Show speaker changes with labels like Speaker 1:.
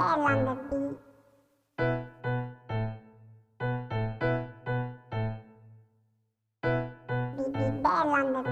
Speaker 1: elang gede bibi elang